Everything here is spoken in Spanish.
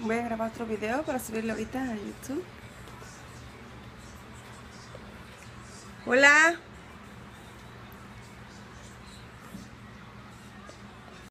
Voy a grabar otro video para subirlo ahorita a YouTube. Hola.